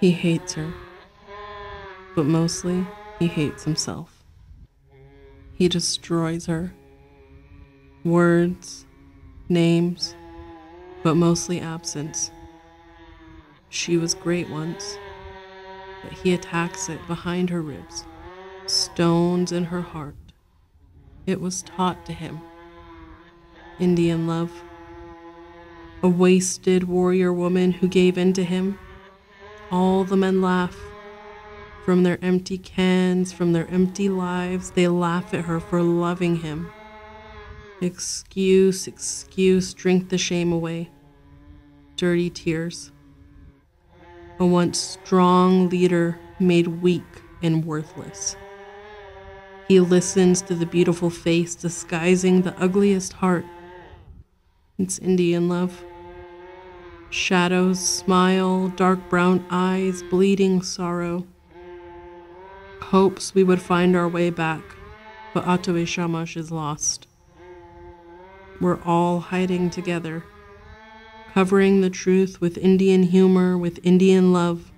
He hates her, but mostly he hates himself. He destroys her. Words, names, but mostly absence. She was great once, but he attacks it behind her ribs, stones in her heart. It was taught to him. Indian love. A wasted warrior woman who gave in to him. All the men laugh. From their empty cans, from their empty lives, they laugh at her for loving him. Excuse, excuse, drink the shame away. Dirty tears. A once strong leader made weak and worthless. He listens to the beautiful face disguising the ugliest heart. It's Indian love. Shadows smile, dark brown eyes, bleeding sorrow. Hopes we would find our way back, but Atawe Shamash is lost. We're all hiding together, covering the truth with Indian humor, with Indian love.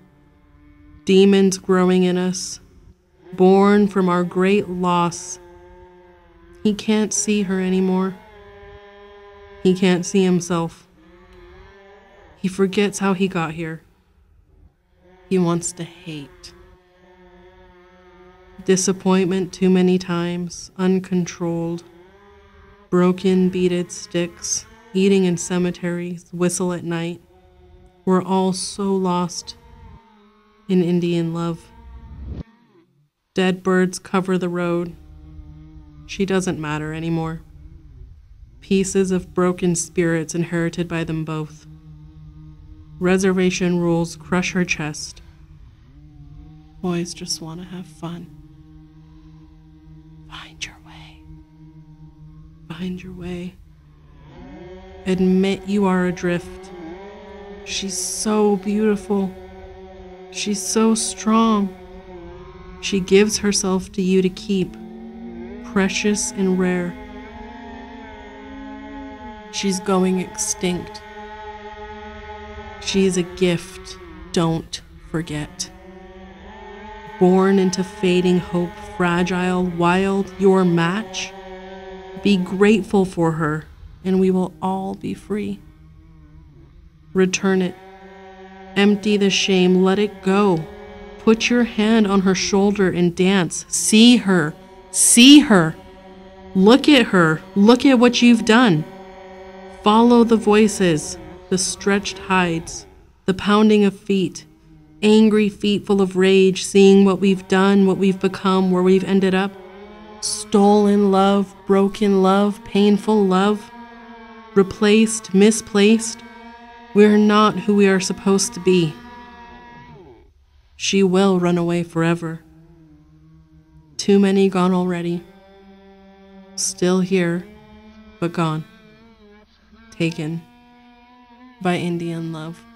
Demons growing in us, born from our great loss. He can't see her anymore. He can't see himself. He forgets how he got here. He wants to hate. Disappointment too many times, uncontrolled. Broken, beaded sticks, eating in cemeteries, whistle at night. We're all so lost in Indian love. Dead birds cover the road. She doesn't matter anymore. Pieces of broken spirits inherited by them both. Reservation rules crush her chest. Boys just want to have fun. Find your way. Find your way. Admit you are adrift. She's so beautiful. She's so strong. She gives herself to you to keep, precious and rare. She's going extinct. She is a gift. Don't forget. Born into fading hope, fragile, wild, your match. Be grateful for her, and we will all be free. Return it. Empty the shame, let it go. Put your hand on her shoulder and dance. See her. See her. Look at her. Look at what you've done. Follow the voices, the stretched hides, the pounding of feet, angry feet full of rage, seeing what we've done, what we've become, where we've ended up. Stolen love, broken love, painful love, replaced, misplaced. We're not who we are supposed to be. She will run away forever. Too many gone already. Still here, but gone. Taken by Indian love.